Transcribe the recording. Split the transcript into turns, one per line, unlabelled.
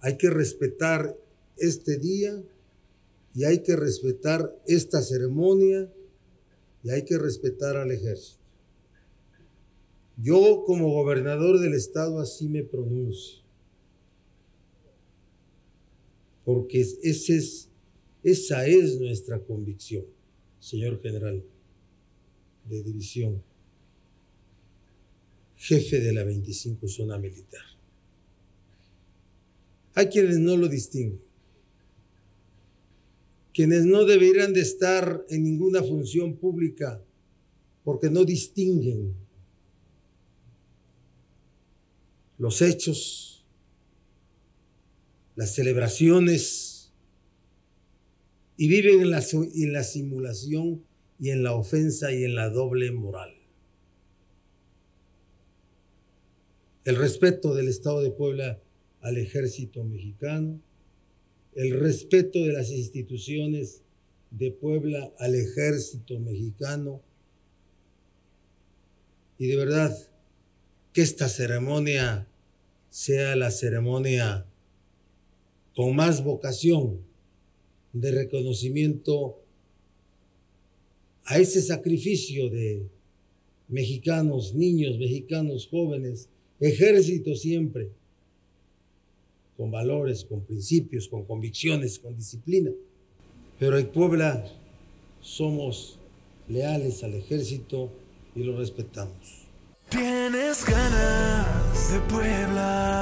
Hay que respetar este día y hay que respetar esta ceremonia y hay que respetar al ejército. Yo como gobernador del estado así me pronuncio. Porque esa es nuestra convicción, señor general de división, jefe de la 25 zona militar. Hay quienes no lo distinguen, quienes no deberían de estar en ninguna función pública porque no distinguen los hechos, las celebraciones y viven en la, en la simulación y en la ofensa y en la doble moral. El respeto del Estado de Puebla al ejército mexicano, el respeto de las instituciones de Puebla al ejército mexicano. Y de verdad que esta ceremonia sea la ceremonia con más vocación de reconocimiento a ese sacrificio de mexicanos, niños, mexicanos, jóvenes, ejército siempre, con valores, con principios, con convicciones, con disciplina. Pero en Puebla somos leales al ejército y lo respetamos.
Tienes ganas de Puebla.